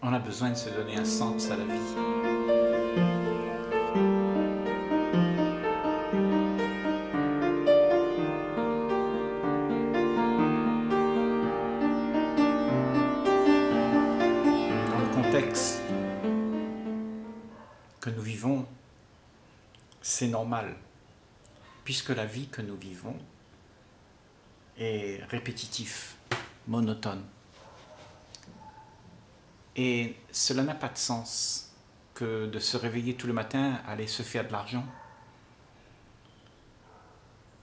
On a besoin de se donner un sens à la vie. Dans le contexte que nous vivons, c'est normal, puisque la vie que nous vivons est répétitive, monotone. Et cela n'a pas de sens que de se réveiller tout le matin, aller se faire de l'argent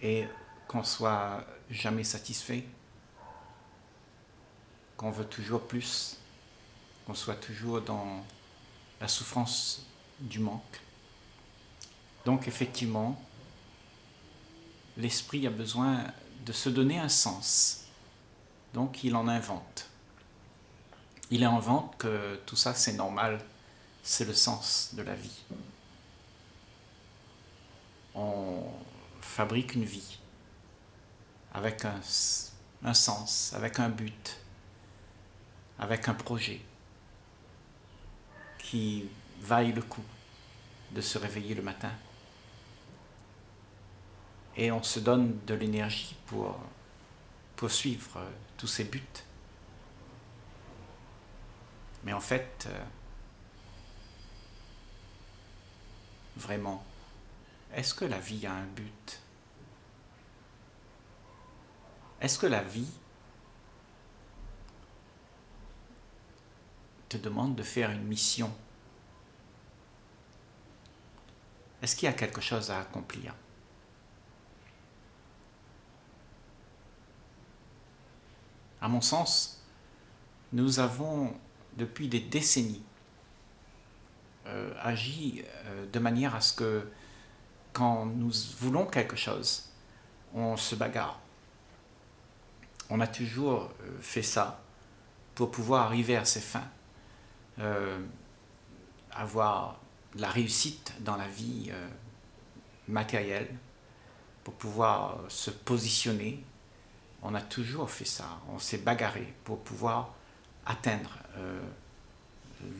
et qu'on soit jamais satisfait, qu'on veut toujours plus, qu'on soit toujours dans la souffrance du manque. Donc effectivement, l'esprit a besoin de se donner un sens. Donc il en invente. Il invente que tout ça c'est normal, c'est le sens de la vie. On fabrique une vie avec un, un sens, avec un but, avec un projet qui vaille le coup de se réveiller le matin. Et on se donne de l'énergie pour poursuivre tous ces buts. Mais en fait, euh, vraiment, est-ce que la vie a un but? Est-ce que la vie te demande de faire une mission? Est-ce qu'il y a quelque chose à accomplir? À mon sens, nous avons depuis des décennies euh, agi euh, de manière à ce que quand nous voulons quelque chose, on se bagarre. On a toujours euh, fait ça pour pouvoir arriver à ses fins, avoir la réussite dans la vie matérielle, pour pouvoir se positionner. On a toujours fait ça, on s'est bagarré pour pouvoir atteindre euh,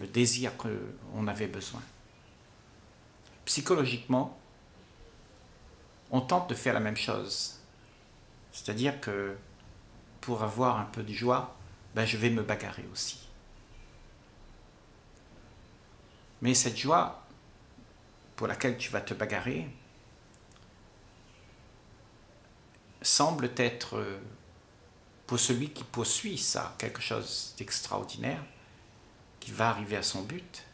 le désir qu'on avait besoin. Psychologiquement, on tente de faire la même chose. C'est-à-dire que pour avoir un peu de joie, ben je vais me bagarrer aussi. Mais cette joie pour laquelle tu vas te bagarrer semble être, pour celui qui poursuit ça, quelque chose d'extraordinaire, qui va arriver à son but.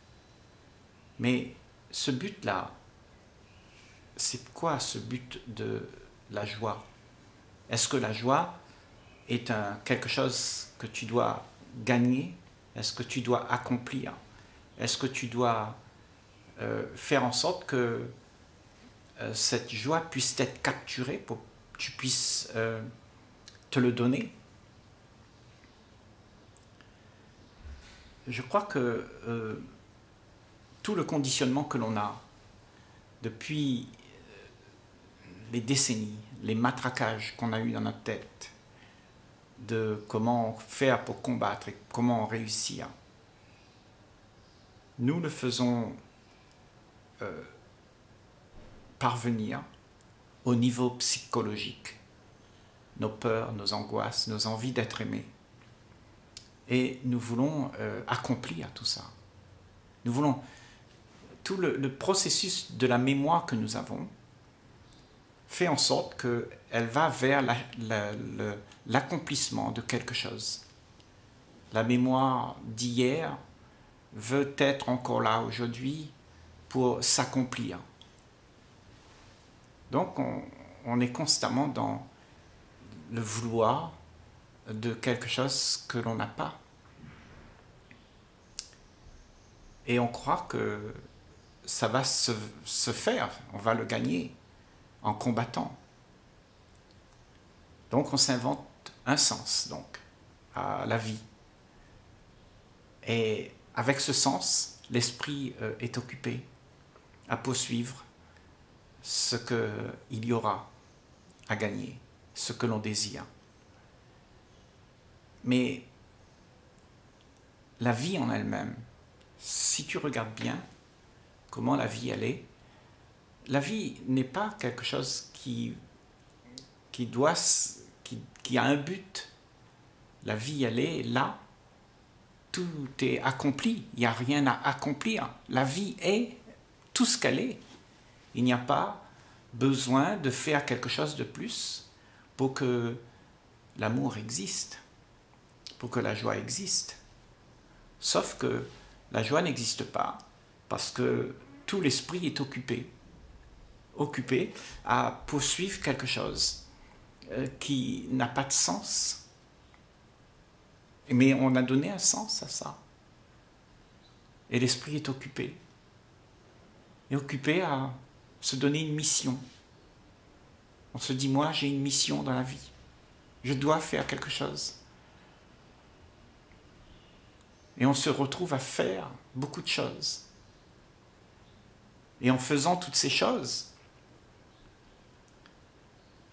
Mais ce but-là, c'est quoi ce but de la joie? Est-ce que la joie est quelque chose que tu dois gagner? Est-ce que tu dois accomplir? Est-ce que tu dois euh, faire en sorte que euh, cette joie puisse être capturée pour que tu puisses euh, te le donner? Je crois que euh, tout le conditionnement que l'on a depuis les décennies, les matraquages qu'on a eu dans notre tête, de comment faire pour combattre et comment réussir, nous le faisons euh, parvenir au niveau psychologique, nos peurs, nos angoisses, nos envies d'être aimés. Et nous voulons euh, accomplir tout ça. Nous voulons tout le, processus de la mémoire que nous avons fait en sorte qu'elle va vers l'accomplissement la, la, de quelque chose. La mémoire d'hier veut être encore là aujourd'hui pour s'accomplir. Donc on, on, est constamment dans le vouloir de quelque chose que l'on n'a pas. Et on croit que ça va se, se, faire, on va le gagner en combattant. Donc on s'invente un sens donc à la vie. Et avec ce sens, l'esprit euh, est occupé à poursuivre ce qu'il y aura à gagner, ce que l'on désire. Mais la vie en elle-même, si tu regardes bien comment la vie elle est, la vie n'est pas quelque chose qui, a un but. La vie elle est là, tout est accompli, il n'y a rien à accomplir. La vie est tout ce qu'elle est. Il n'y a pas besoin de faire quelque chose de plus pour que l'amour existe, pour que la joie existe. Sauf que la joie n'existe pas parce que tout l'esprit est occupé, occupé à poursuivre quelque chose euh, qui n'a pas de sens. Mais on a donné un sens à ça. Et l'esprit est occupé. Est occupé à se donner une mission. On se dit, moi j'ai une mission dans la vie. Je dois faire quelque chose. Et on se retrouve à faire beaucoup de choses. Et en faisant toutes ces choses,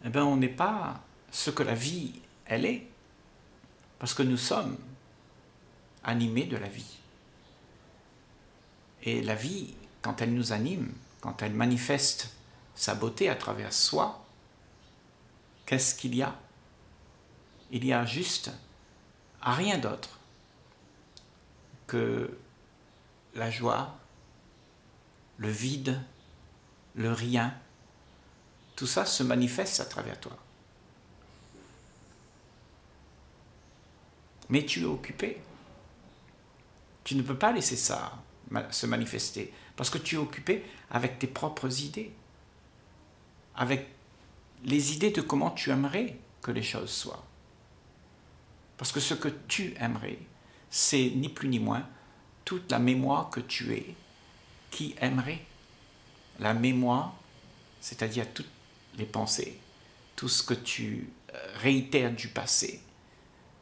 eh bien, on n'est pas ce que la vie, elle est. Parce que nous sommes animés de la vie. Et la vie, quand elle nous anime, quand elle manifeste sa beauté à travers soi, qu'est-ce qu'il y a? Il y a juste rien d'autre que la joie, le vide, le rien, tout ça se manifeste à travers toi. Mais tu es occupé. Tu ne peux pas laisser ça se manifester parce que tu es occupé avec tes propres idées, avec les idées de comment tu aimerais que les choses soient. Parce que ce que tu aimerais, c'est ni plus ni moins toute la mémoire que tu es qui aimerait. La mémoire, c'est-à-dire toutes les pensées, tout ce que tu euh, réitères du passé,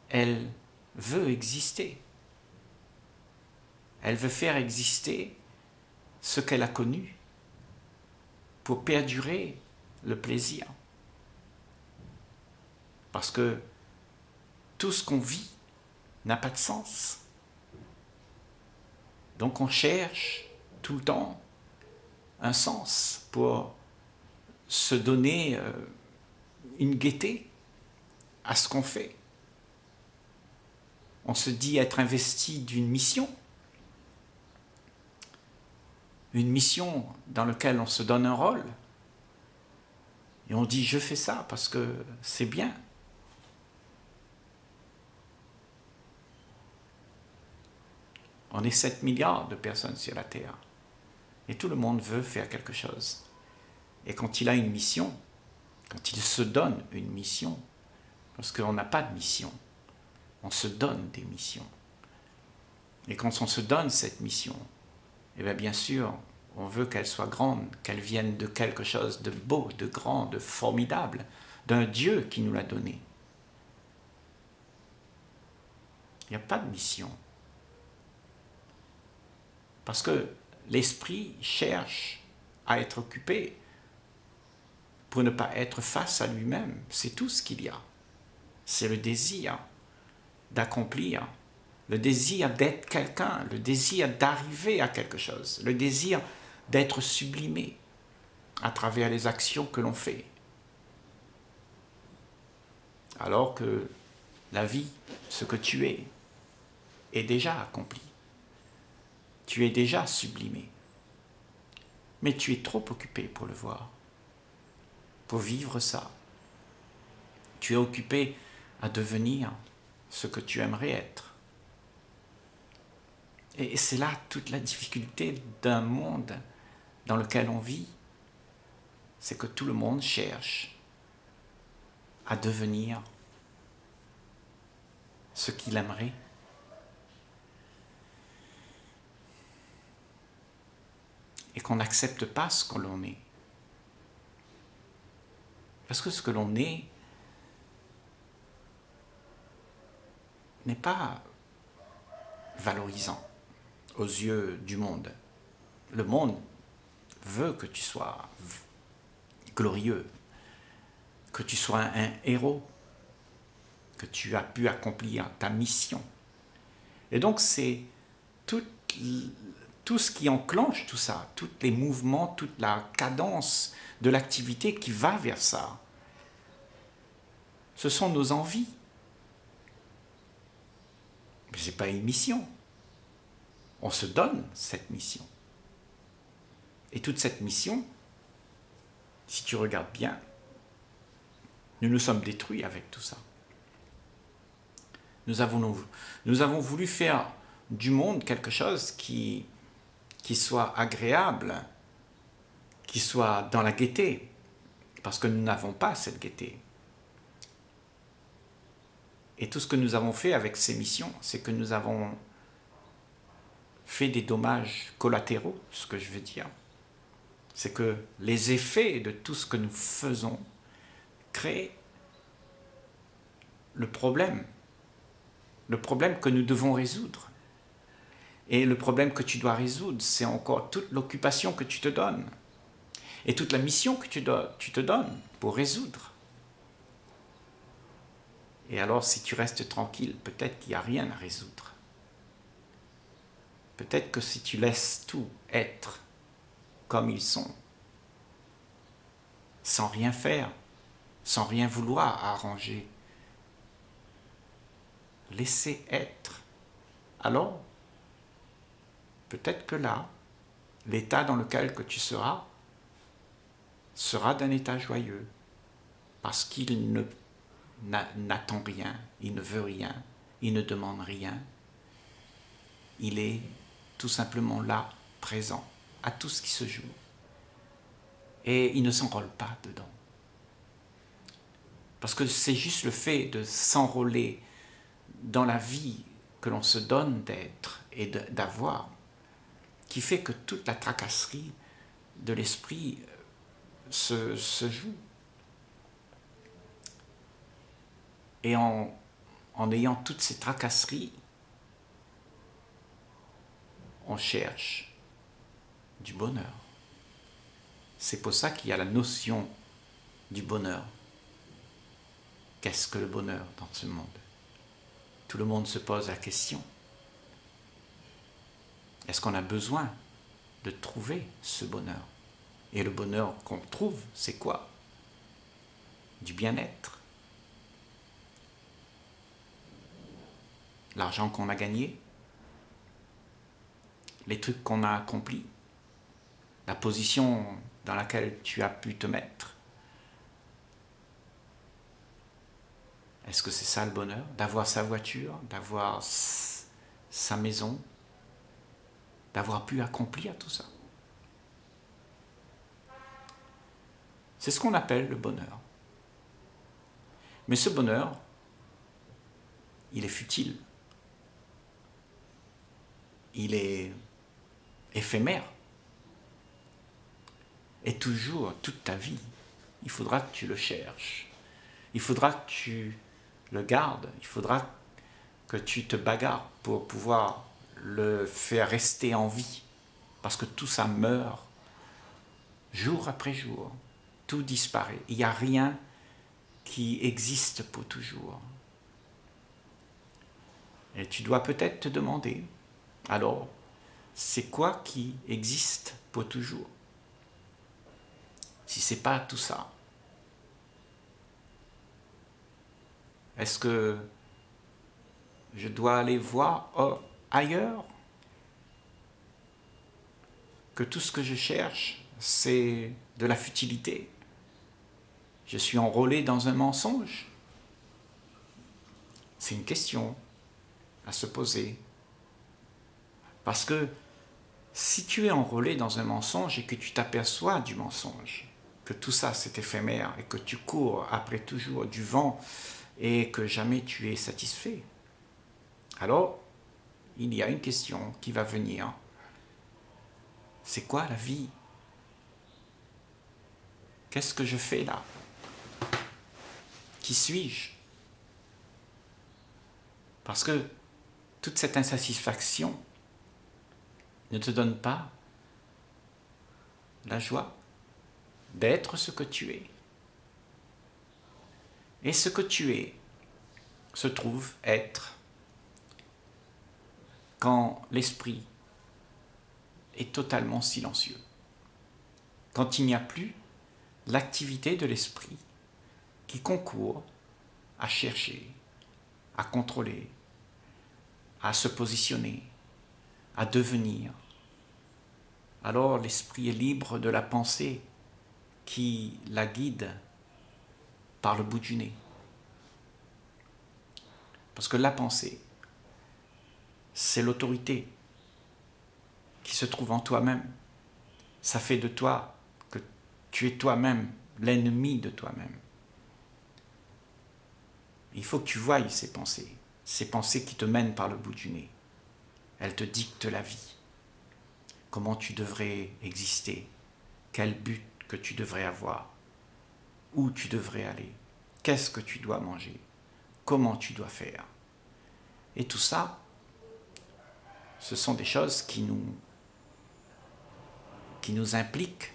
elle veut exister. Elle veut faire exister ce qu'elle a connu pour perdurer le plaisir. Parce que tout ce qu'on vit n'a pas de sens. Donc on cherche tout le temps un sens pour se donner euh, une gaieté à ce qu'on fait. On se dit être investi d'une mission, une mission dans laquelle on se donne un rôle, et on dit je fais ça parce que c'est bien, On est 7 milliards de personnes sur la Terre. Et tout le monde veut faire quelque chose. Et quand il a une mission, quand il se donne une mission, parce qu'on n'a pas de mission, on se donne des missions. Et quand on se donne cette mission, eh bien, bien sûr, on veut qu'elle soit grande, qu'elle vienne de quelque chose de beau, de grand, de formidable, d'un Dieu qui nous l'a donné. Il n'y a pas de mission. Parce que l'esprit cherche à être occupé pour ne pas être face à lui-même. C'est tout ce qu'il y a. C'est le désir d'accomplir, le désir d'être quelqu'un, le désir d'arriver à quelque chose, le désir d'être sublimé à travers les actions que l'on fait. Alors que la vie, ce que tu es, est déjà accompli tu es déjà sublimé. Mais tu es trop occupé pour le voir, pour vivre ça. Tu es occupé à devenir ce que tu aimerais être. Et c'est là toute la difficulté d'un monde dans lequel on vit. C'est que tout le monde cherche à devenir ce qu'il aimerait qu'on n'accepte pas ce que l'on est. Parce que ce que l'on est n'est pas valorisant aux yeux du monde. Le monde veut que tu sois glorieux, que tu sois un héros, que tu as pu accomplir ta mission. Et donc c'est tout, tout ce qui enclenche tout ça, tous les mouvements, toute la cadence de l'activité qui va vers ça. Ce sont nos envies. Mais ce n'est pas une mission. On se donne cette mission. Et toute cette mission, si tu regardes bien, nous nous sommes détruits avec tout ça. Nous avons, nous avons voulu faire du monde quelque chose qui, qui soit agréable, qui soit dans la gaieté, parce que nous n'avons pas cette gaieté. Et tout ce que nous avons fait avec ces missions, c'est que nous avons fait des dommages collatéraux, ce que je veux dire. C'est que les effets de tout ce que nous faisons créent le problème, le problème que nous devons résoudre. Et le problème que tu dois résoudre, c'est encore toute l'occupation que tu te donnes et toute la mission que tu, te donnes pour résoudre. Et alors, si tu restes tranquille, peut-être qu'il n'y a rien à résoudre. Peut-être que si tu laisses tout être comme ils sont, sans rien faire, sans rien vouloir arranger, laisser être, alors peut-être que là, l'état dans lequel que tu seras sera d'un état joyeux, parce qu'il ne n'attend rien, il ne veut rien, il ne demande rien. Il est tout simplement là, présent, à tout ce qui se joue. Et il ne s'enrôle pas dedans. Parce que c'est juste le fait de s'enrôler dans la vie que l'on se donne d'être et d'avoir qui fait que toute la tracasserie de l'esprit euh, se joue. Et en, ayant toutes ces tracasseries, on cherche du bonheur. C'est pour ça qu'il y a la notion du bonheur. Qu'est-ce que le bonheur dans ce monde? Tout le monde se pose la question. Est-ce qu'on a besoin de trouver ce bonheur? Et le bonheur qu'on trouve, c'est quoi? Du bien-être, l'argent qu'on a gagné, les trucs qu'on a accomplis, la position dans laquelle tu as pu te mettre. Est-ce que c'est ça le bonheur? D'avoir sa voiture, d'avoir sa maison, d'avoir pu accomplir tout ça C'est ce qu'on appelle le bonheur. Mais ce bonheur, il est futile il est éphémère. Et toujours, toute ta vie, il faudra que tu le cherches. Il faudra que tu le gardes. Il faudra que tu te bagarres pour pouvoir le faire rester en vie. Parce que tout ça meurt jour après jour. Tout disparaît. Il n'y a rien qui existe pour toujours. Et tu dois peut-être te demander, alors, c'est quoi qui existe pour toujours? Si c'est pas tout ça, est-ce que je dois aller voir? Ailleurs que tout ce que je cherche, c'est de la futilité Je suis enrôlé dans un mensonge C'est une question à se poser. Parce que si tu es enrôlé dans un mensonge et que tu t'aperçois du mensonge, que tout ça c'est éphémère et que tu cours après toujours du vent et que jamais tu es satisfait, alors il y a une question qui va venir. C'est quoi la vie? Qu'est-ce que je fais là? Qui suis-je? Parce que toute cette insatisfaction, ne te donne pas la joie d'être ce que tu es. Et ce que tu es se trouve être quand l'esprit est totalement silencieux, quand il n'y a plus l'activité de l'esprit qui concourt à chercher, à contrôler, à se positionner, à devenir. Alors l'esprit est libre de la pensée qui la guide par le bout du nez. Parce que la pensée, c'est l'autorité qui se trouve en toi-même. Ça fait de toi que tu es toi-même l'ennemi de toi-même. Il faut que tu voies ces pensées, ces pensées qui te mènent par le bout du nez. Elles te dictent la vie, comment tu devrais exister, quel but que tu devrais avoir, où tu devrais aller, qu'est-ce que tu dois manger, comment tu dois faire? Et tout ça, ce sont des choses qui nous, impliquent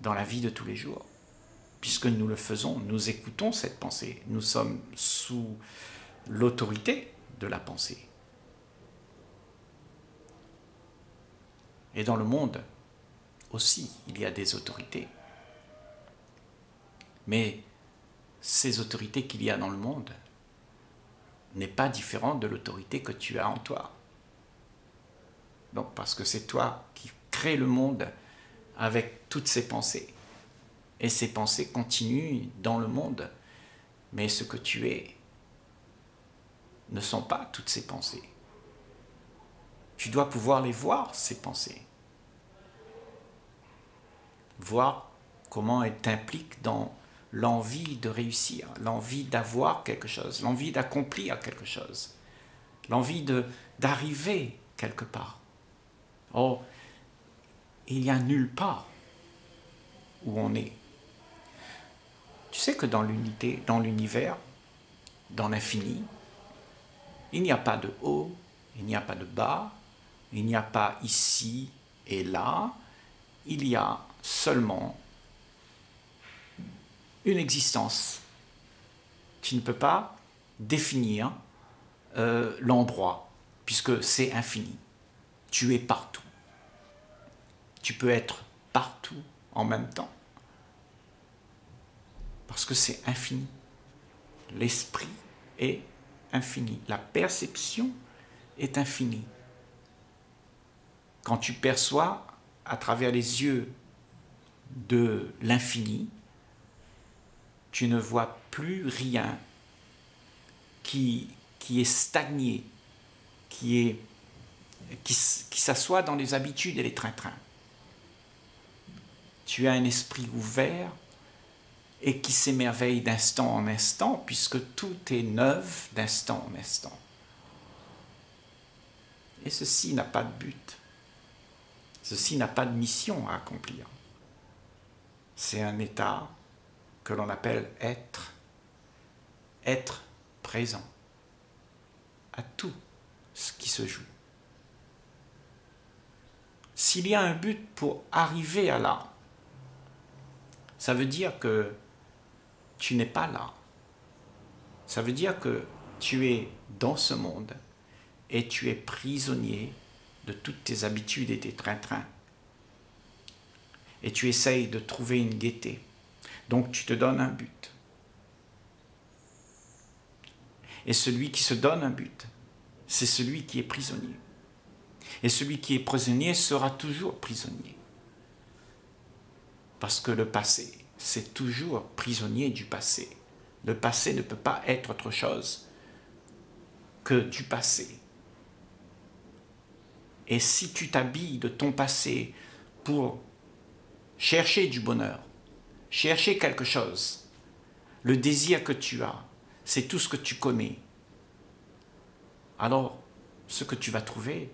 dans la vie de tous les jours. Puisque nous le faisons, nous écoutons cette pensée, nous sommes sous l'autorité de la pensée. Et dans le monde aussi, il y a des autorités. Mais ces autorités qu'il y a dans le monde n'est pas différente de l'autorité que tu as en toi. Donc parce que c'est toi qui crée le monde avec toutes ces pensées. Et ces pensées continuent dans le monde. Mais ce que tu es ne sont pas toutes ces pensées. Tu dois pouvoir les voir, ces pensées. Voir comment elles t'impliquent dans l'envie de réussir, l'envie d'avoir quelque chose, l'envie d'accomplir quelque chose, l'envie d'arriver quelque part. Oh, il n'y a nulle part où on est. Tu sais que dans l'unité, dans l'univers, dans l'infini, il n'y a pas de haut, il n'y a pas de bas, il n'y a pas ici et là, il y a seulement une existence. Tu ne peux pas définir euh, l'endroit, puisque c'est infini. Tu es partout. Tu peux être partout en même temps, parce que c'est infini. L'esprit est infini. La perception est infinie. Quand tu perçois à travers les yeux de l'infini, tu ne vois plus rien qui, est stagné, qui, qui s'assoit dans les habitudes et les trains-trains. Tu as un esprit ouvert et qui s'émerveille d'instant en instant, puisque tout est neuf d'instant en instant. Et ceci n'a pas de but. Ceci n'a pas de mission à accomplir. C'est un état que l'on appelle être, être présent à tout ce qui se joue. S'il y a un but pour arriver à là, ça veut dire que tu n'es pas là. Ça veut dire que tu es dans ce monde et tu es prisonnier de toutes tes habitudes et tes trains-trains. Et tu essayes de trouver une gaieté. Donc tu te donnes un but. Et celui qui se donne un but, c'est celui qui est prisonnier. Et celui qui est prisonnier sera toujours prisonnier. Parce que le passé, c'est toujours prisonnier du passé. Le passé ne peut pas être autre chose que du passé. Et si tu t'habilles de ton passé pour chercher du bonheur, chercher quelque chose. Le désir que tu as, c'est tout ce que tu connais. Alors, ce que tu vas trouver,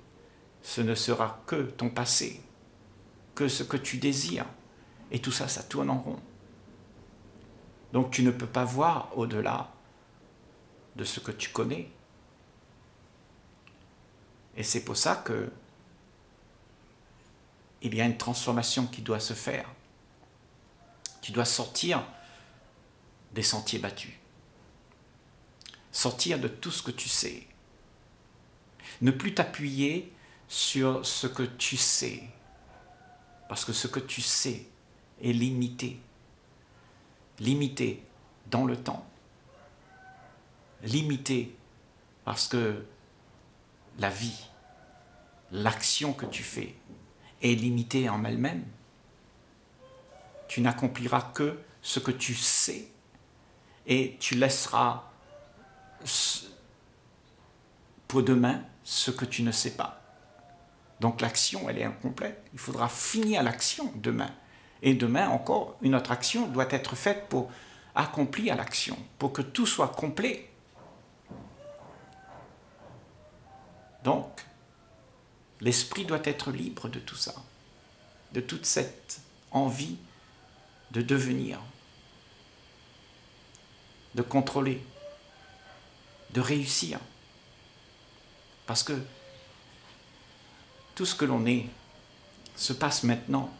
ce ne sera que ton passé, que ce que tu désires. Et tout ça, ça tourne en rond. Donc tu ne peux pas voir au-delà de ce que tu connais. Et c'est pour ça que il y a une transformation qui doit se faire. Tu dois sortir des sentiers battus. Sortir de tout ce que tu sais. Ne plus t'appuyer sur ce que tu sais, parce que ce que tu sais est limité. Limité dans le temps. Limité parce que la vie, l'action que tu fais est limitée en elle-même. Tu n'accompliras que ce que tu sais et tu laisseras pour demain ce que tu ne sais pas. Donc l'action, elle est incomplète. Il faudra finir l'action demain. Et demain encore, une autre action doit être faite pour accomplir l'action, pour que tout soit complet. Donc, l'esprit doit être libre de tout ça, de toute cette envie de devenir, de contrôler, de réussir. Parce que tout ce que l'on est se passe maintenant.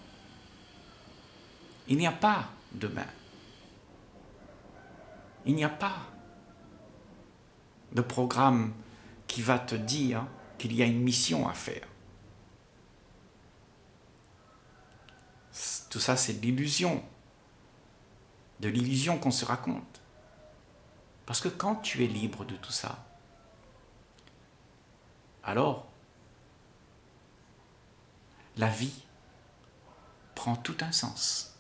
Il n'y a pas demain. Il n'y a pas de programme qui va te dire qu'il y a une mission à faire. Tout ça, c'est de l'illusion. De l'illusion qu'on se raconte. Parce que quand tu es libre de tout ça, alors la vie prend tout un sens.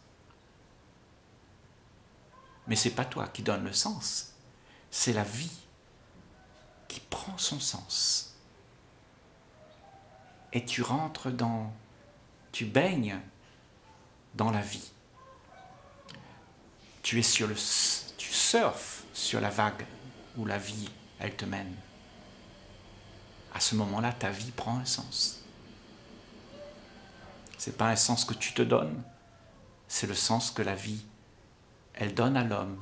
Mais c'est pas toi qui donne le sens, c'est la vie qui prend son sens. Et tu rentres dans, tu baignes dans la vie. Tu es sur le, tu surfes sur la vague où la vie, elle te mène. À ce moment-là, ta vie prend un sens. Ce n'est pas un sens que tu te donnes, c'est le sens que la vie, elle donne à l'homme.